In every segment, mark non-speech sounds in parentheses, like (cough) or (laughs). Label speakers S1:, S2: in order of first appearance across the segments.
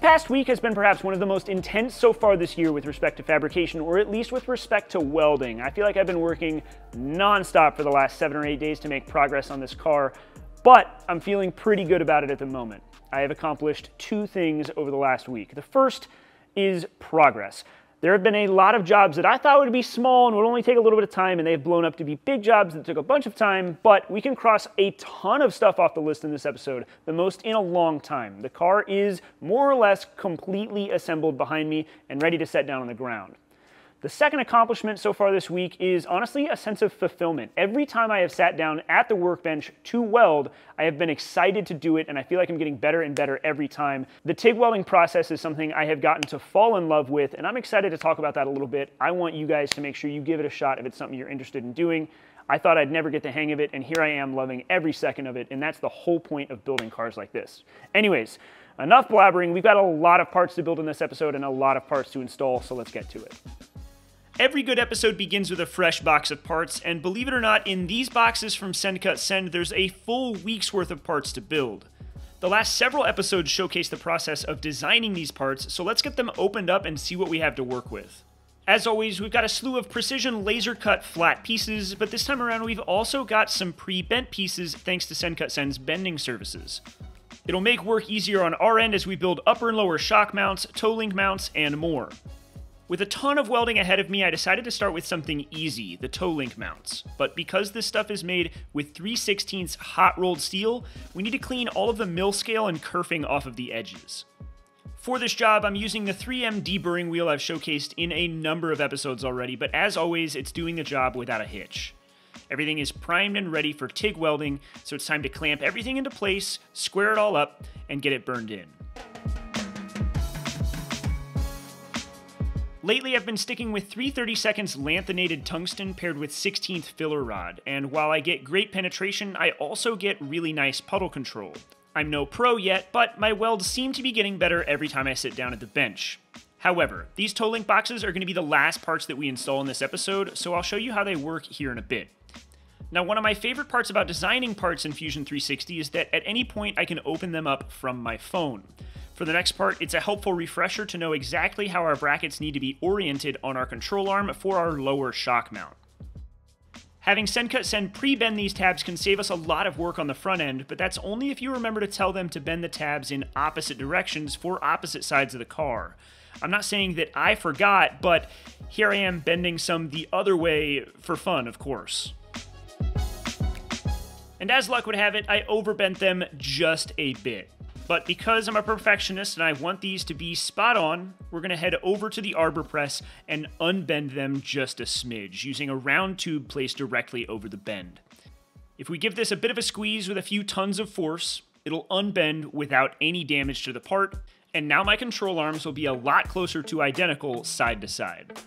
S1: This past week has been perhaps one of the most intense so far this year with respect to fabrication, or at least with respect to welding. I feel like I've been working nonstop for the last seven or eight days to make progress on this car, but I'm feeling pretty good about it at the moment. I have accomplished two things over the last week. The first is progress. There have been a lot of jobs that I thought would be small and would only take a little bit of time, and they've blown up to be big jobs that took a bunch of time, but we can cross a ton of stuff off the list in this episode, the most in a long time. The car is more or less completely assembled behind me and ready to set down on the ground. The second accomplishment so far this week is honestly a sense of fulfillment. Every time I have sat down at the workbench to weld, I have been excited to do it and I feel like I'm getting better and better every time. The TIG welding process is something I have gotten to fall in love with and I'm excited to talk about that a little bit. I want you guys to make sure you give it a shot if it's something you're interested in doing. I thought I'd never get the hang of it and here I am loving every second of it and that's the whole point of building cars like this. Anyways, enough blabbering. We've got a lot of parts to build in this episode and a lot of parts to install, so let's get to it. Every good episode begins with a fresh box of parts, and believe it or not, in these boxes from Send Cut Send, there's a full week's worth of parts to build. The last several episodes showcase the process of designing these parts, so let's get them opened up and see what we have to work with. As always, we've got a slew of precision laser cut flat pieces, but this time around we've also got some pre-bent pieces thanks to Send Cut Send's bending services. It'll make work easier on our end as we build upper and lower shock mounts, toe link mounts, and more. With a ton of welding ahead of me, I decided to start with something easy, the toe link mounts. But because this stuff is made with 3 16 hot rolled steel, we need to clean all of the mill scale and kerfing off of the edges. For this job, I'm using the 3M deburring wheel I've showcased in a number of episodes already, but as always, it's doing the job without a hitch. Everything is primed and ready for TIG welding, so it's time to clamp everything into place, square it all up, and get it burned in. Lately, I've been sticking with 330 seconds lanthanated tungsten paired with 16th filler rod, and while I get great penetration, I also get really nice puddle control. I'm no pro yet, but my welds seem to be getting better every time I sit down at the bench. However, these toe link boxes are going to be the last parts that we install in this episode, so I'll show you how they work here in a bit. Now, one of my favorite parts about designing parts in Fusion 360 is that at any point I can open them up from my phone. For the next part, it's a helpful refresher to know exactly how our brackets need to be oriented on our control arm for our lower shock mount. Having SendCut Send pre-bend these tabs can save us a lot of work on the front end, but that's only if you remember to tell them to bend the tabs in opposite directions for opposite sides of the car. I'm not saying that I forgot, but here I am bending some the other way for fun, of course. And as luck would have it, I overbent them just a bit. But because I'm a perfectionist and I want these to be spot on, we're to head over to the arbor press and unbend them just a smidge, using a round tube placed directly over the bend. If we give this a bit of a squeeze with a few tons of force, it'll unbend without any damage to the part, and now my control arms will be a lot closer to identical side to side.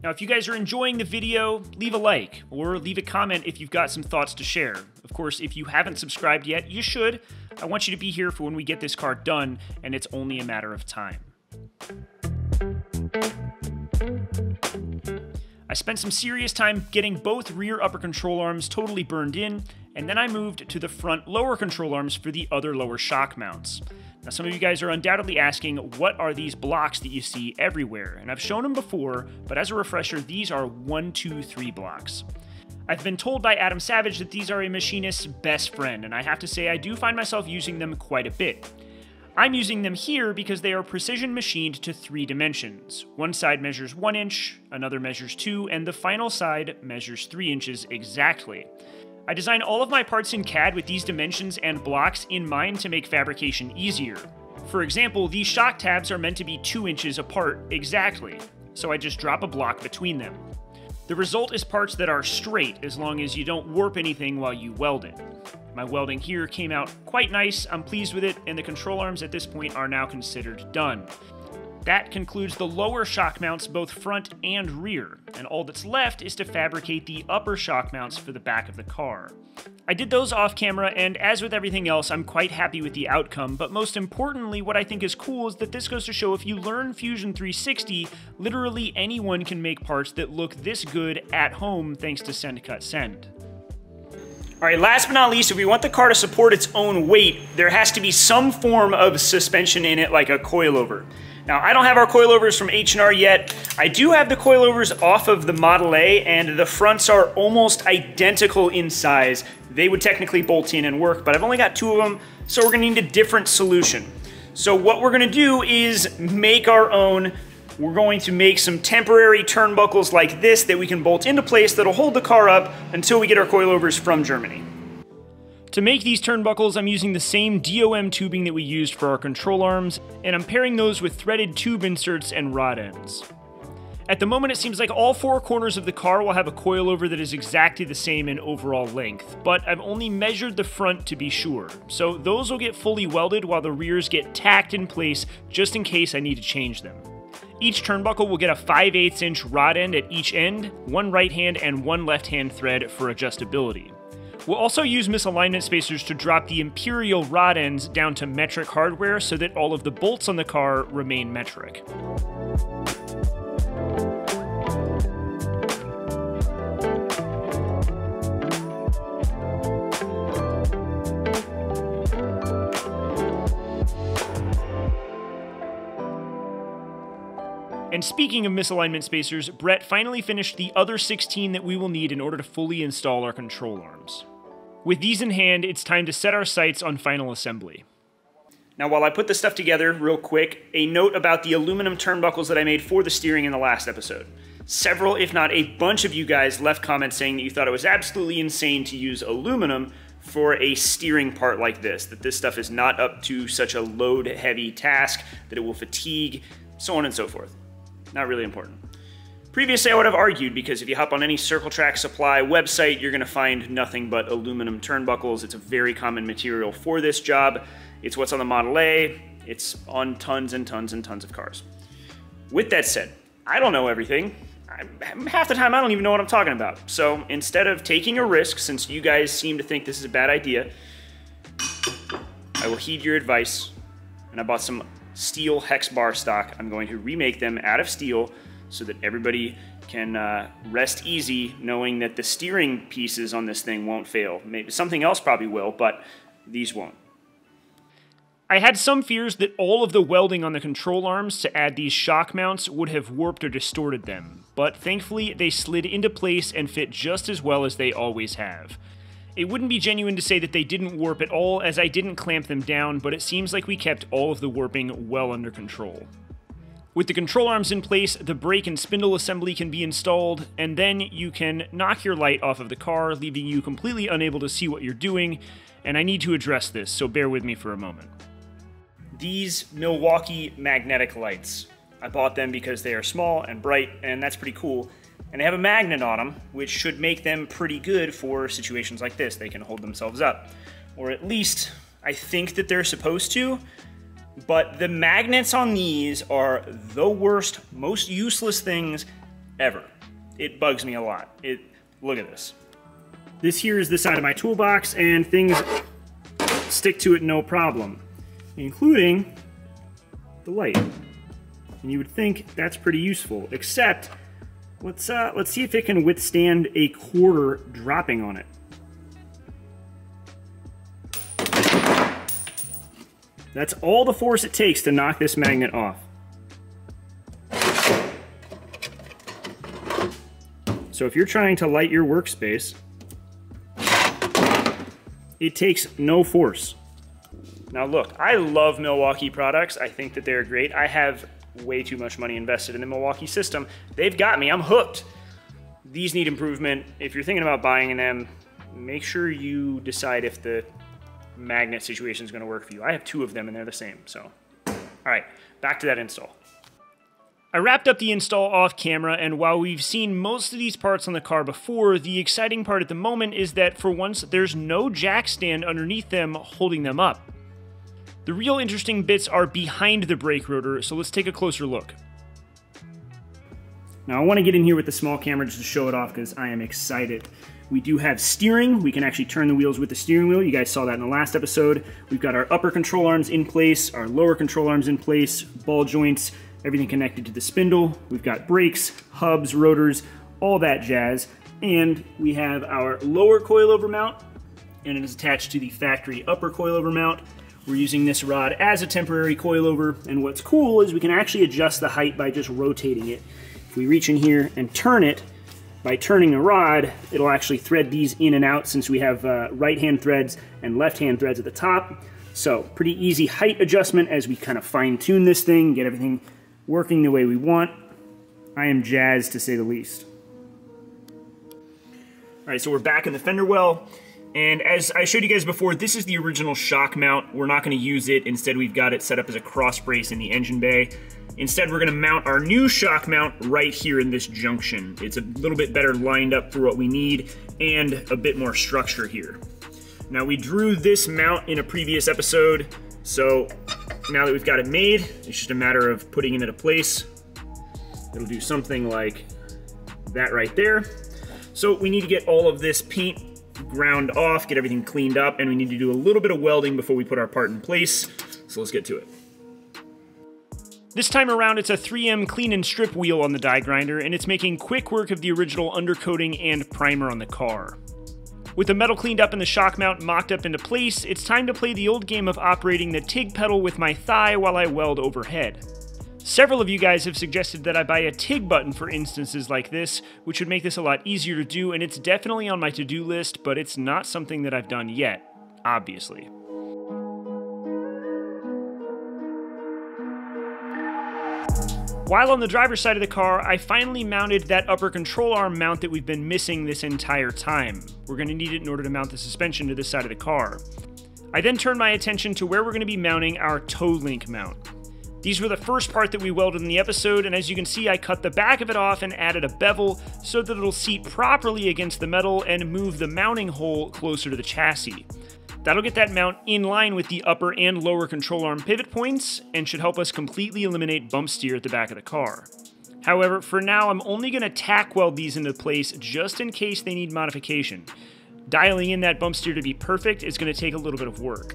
S1: Now, if you guys are enjoying the video, leave a like or leave a comment if you've got some thoughts to share. Of course, if you haven't subscribed yet, you should. I want you to be here for when we get this car done, and it's only a matter of time. I spent some serious time getting both rear upper control arms totally burned in, and then I moved to the front lower control arms for the other lower shock mounts. Now, some of you guys are undoubtedly asking, what are these blocks that you see everywhere? And I've shown them before, but as a refresher, these are one, two, three blocks. I've been told by Adam Savage that these are a machinist's best friend, and I have to say I do find myself using them quite a bit. I'm using them here because they are precision machined to three dimensions. One side measures 1 inch, another measures 2, and the final side measures 3 inches exactly. I design all of my parts in CAD with these dimensions and blocks in mind to make fabrication easier. For example, these shock tabs are meant to be 2 inches apart exactly, so I just drop a block between them. The result is parts that are straight as long as you don't warp anything while you weld it. My welding here came out quite nice, I'm pleased with it, and the control arms at this point are now considered done. That concludes the lower shock mounts, both front and rear, and all that's left is to fabricate the upper shock mounts for the back of the car. I did those off camera, and as with everything else, I'm quite happy with the outcome, but most importantly, what I think is cool is that this goes to show if you learn Fusion 360, literally anyone can make parts that look this good at home thanks to Send Cut Send. All right, last but not least, if we want the car to support its own weight, there has to be some form of suspension in it, like a coilover. Now, I don't have our coilovers from H&R yet. I do have the coilovers off of the Model A, and the fronts are almost identical in size. They would technically bolt in and work, but I've only got two of them, so we're gonna need a different solution. So what we're gonna do is make our own we're going to make some temporary turnbuckles like this that we can bolt into place that'll hold the car up until we get our coilovers from Germany. To make these turnbuckles, I'm using the same DOM tubing that we used for our control arms, and I'm pairing those with threaded tube inserts and rod ends. At the moment, it seems like all four corners of the car will have a coilover that is exactly the same in overall length, but I've only measured the front to be sure, so those will get fully welded while the rears get tacked in place just in case I need to change them. Each turnbuckle will get a 5 8 inch rod end at each end, one right hand and one left hand thread for adjustability. We'll also use misalignment spacers to drop the Imperial rod ends down to metric hardware so that all of the bolts on the car remain metric. And speaking of misalignment spacers, Brett finally finished the other 16 that we will need in order to fully install our control arms. With these in hand, it's time to set our sights on final assembly. Now while I put this stuff together real quick, a note about the aluminum turnbuckles that I made for the steering in the last episode. Several, if not a bunch of you guys left comments saying that you thought it was absolutely insane to use aluminum for a steering part like this, that this stuff is not up to such a load heavy task, that it will fatigue, so on and so forth. Not really important. Previously, I would have argued because if you hop on any Circle Track Supply website, you're going to find nothing but aluminum turnbuckles. It's a very common material for this job. It's what's on the Model A. It's on tons and tons and tons of cars. With that said, I don't know everything. I, half the time, I don't even know what I'm talking about. So instead of taking a risk, since you guys seem to think this is a bad idea, I will heed your advice, and I bought some steel hex bar stock. I'm going to remake them out of steel so that everybody can uh, rest easy knowing that the steering pieces on this thing won't fail. Maybe something else probably will, but these won't. I had some fears that all of the welding on the control arms to add these shock mounts would have warped or distorted them, but thankfully they slid into place and fit just as well as they always have. It wouldn't be genuine to say that they didn't warp at all, as I didn't clamp them down, but it seems like we kept all of the warping well under control. With the control arms in place, the brake and spindle assembly can be installed, and then you can knock your light off of the car, leaving you completely unable to see what you're doing, and I need to address this, so bear with me for a moment. These Milwaukee magnetic lights. I bought them because they are small and bright, and that's pretty cool. And they have a magnet on them, which should make them pretty good for situations like this. They can hold themselves up. Or at least, I think that they're supposed to. But the magnets on these are the worst, most useless things ever. It bugs me a lot. It Look at this. This here is the side of my toolbox, and things stick to it no problem, including the light. And you would think that's pretty useful, except Let's, uh, let's see if it can withstand a quarter dropping on it. That's all the force it takes to knock this magnet off. So if you're trying to light your workspace, it takes no force. Now look, I love Milwaukee products. I think that they're great. I have way too much money invested in the Milwaukee system. They've got me. I'm hooked. These need improvement. If you're thinking about buying them, make sure you decide if the magnet situation is going to work for you. I have two of them and they're the same. So, all right, back to that install. I wrapped up the install off camera, and while we've seen most of these parts on the car before, the exciting part at the moment is that for once there's no jack stand underneath them holding them up. The real interesting bits are behind the brake rotor, so let's take a closer look. Now I want to get in here with the small camera just to show it off because I am excited. We do have steering. We can actually turn the wheels with the steering wheel. You guys saw that in the last episode. We've got our upper control arms in place, our lower control arms in place, ball joints, everything connected to the spindle. We've got brakes, hubs, rotors, all that jazz. And we have our lower coilover mount and it is attached to the factory upper coilover mount. We're using this rod as a temporary coilover, and what's cool is we can actually adjust the height by just rotating it. If we reach in here and turn it, by turning the rod, it'll actually thread these in and out since we have uh, right-hand threads and left-hand threads at the top. So pretty easy height adjustment as we kind of fine tune this thing, get everything working the way we want. I am jazzed to say the least. All right, so we're back in the fender well. And as I showed you guys before, this is the original shock mount. We're not gonna use it. Instead, we've got it set up as a cross brace in the engine bay. Instead, we're gonna mount our new shock mount right here in this junction. It's a little bit better lined up for what we need and a bit more structure here. Now we drew this mount in a previous episode, so now that we've got it made, it's just a matter of putting it into place. It'll do something like that right there. So we need to get all of this paint ground off, get everything cleaned up, and we need to do a little bit of welding before we put our part in place. So let's get to it. This time around, it's a 3M clean and strip wheel on the die grinder, and it's making quick work of the original undercoating and primer on the car. With the metal cleaned up and the shock mount mocked up into place, it's time to play the old game of operating the TIG pedal with my thigh while I weld overhead. Several of you guys have suggested that I buy a TIG button for instances like this, which would make this a lot easier to do, and it's definitely on my to-do list, but it's not something that I've done yet, obviously. While on the driver's side of the car, I finally mounted that upper control arm mount that we've been missing this entire time. We're going to need it in order to mount the suspension to this side of the car. I then turned my attention to where we're going to be mounting our toe link mount. These were the first part that we welded in the episode, and as you can see, I cut the back of it off and added a bevel so that it'll seat properly against the metal and move the mounting hole closer to the chassis. That'll get that mount in line with the upper and lower control arm pivot points and should help us completely eliminate bump steer at the back of the car. However, for now I'm only going to tack weld these into place just in case they need modification. Dialing in that bump steer to be perfect is going to take a little bit of work.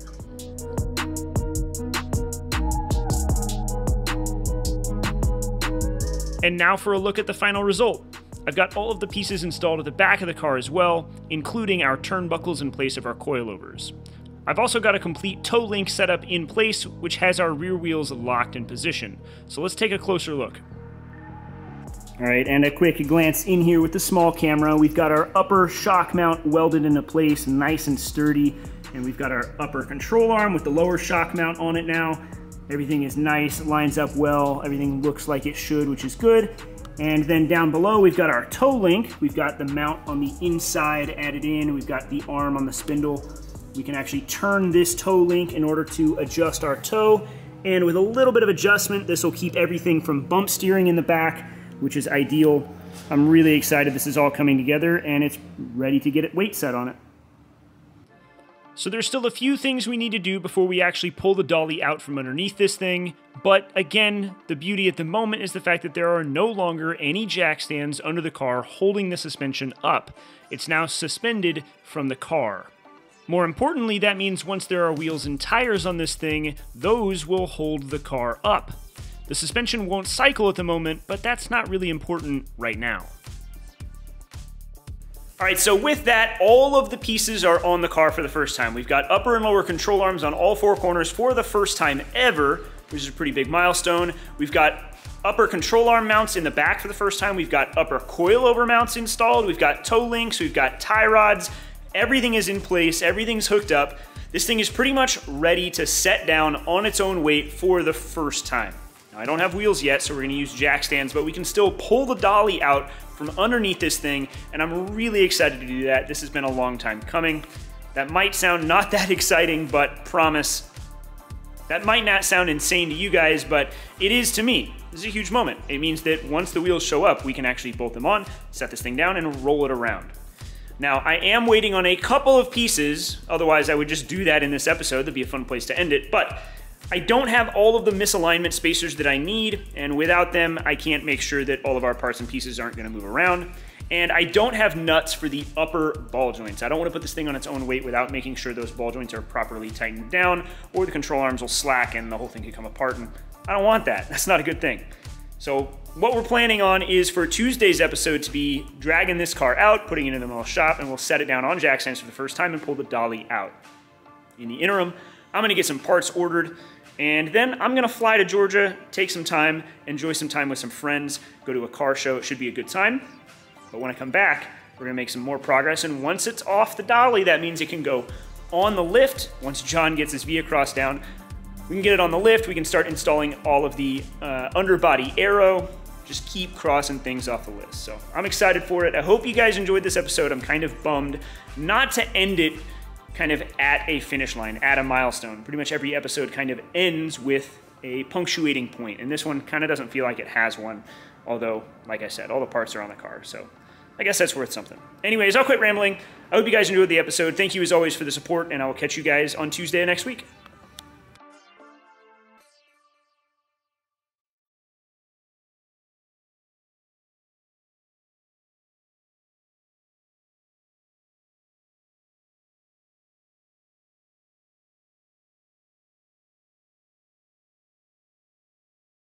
S1: And now for a look at the final result. I've got all of the pieces installed at the back of the car as well, including our turnbuckles in place of our coilovers. I've also got a complete toe link set up in place, which has our rear wheels locked in position. So let's take a closer look. All right, and a quick glance in here with the small camera. We've got our upper shock mount welded into place, nice and sturdy. And we've got our upper control arm with the lower shock mount on it now. Everything is nice, lines up well, everything looks like it should, which is good. And then down below, we've got our toe link. We've got the mount on the inside added in. We've got the arm on the spindle. We can actually turn this toe link in order to adjust our toe. And with a little bit of adjustment, this will keep everything from bump steering in the back, which is ideal. I'm really excited this is all coming together and it's ready to get it weight set on it. So there's still a few things we need to do before we actually pull the dolly out from underneath this thing, but again, the beauty at the moment is the fact that there are no longer any jack stands under the car holding the suspension up. It's now suspended from the car. More importantly, that means once there are wheels and tires on this thing, those will hold the car up. The suspension won't cycle at the moment, but that's not really important right now. All right, so with that, all of the pieces are on the car for the first time. We've got upper and lower control arms on all four corners for the first time ever, which is a pretty big milestone. We've got upper control arm mounts in the back for the first time. We've got upper coilover mounts installed. We've got toe links. We've got tie rods. Everything is in place. Everything's hooked up. This thing is pretty much ready to set down on its own weight for the first time. I don't have wheels yet, so we're gonna use jack stands, but we can still pull the dolly out from underneath this thing, and I'm really excited to do that. This has been a long time coming. That might sound not (laughs) that exciting, but promise, that might not sound insane to you guys, but it is to me. This is a huge moment. It means that once the wheels show up, we can actually bolt them on, set this thing down, and roll it around. Now, I am waiting on a couple of pieces, otherwise I would just do that in this episode. That'd be a fun place to end it, but I don't have all of the misalignment spacers that I need, and without them, I can't make sure that all of our parts and pieces aren't gonna move around. And I don't have nuts for the upper ball joints. I don't wanna put this thing on its own weight without making sure those ball joints are properly tightened down, or the control arms will slack and the whole thing could come apart, and I don't want that. (laughs) That's not a good thing. So what we're planning on is for Tuesday's episode to be dragging this car out, putting it in the middle shop, and we'll set it down on jack stands for the first time and pull the dolly out. In the interim, I'm gonna get some parts ordered, and then I'm gonna fly to Georgia, take some time, enjoy some time with some friends, go to a car show. It should be a good time. But when I come back, we're gonna make some more progress, and once it's off the dolly, that means it can go on the lift. Once John gets his V across down, we can get it on the lift. We can start installing all of the uh, underbody aero. Just keep crossing things off the list. So I'm excited for it. I hope you guys enjoyed this episode. I'm kind of bummed not to end it kind of at a finish line, at a milestone. Pretty much every episode kind of ends with a punctuating point, and this one kind of doesn't feel like it has one, although, like I said, all the parts are on the car, so I guess that's worth something. Anyways, I'll quit rambling. I hope you guys enjoyed the episode. Thank you as always for the support, and I will catch you guys on Tuesday next week.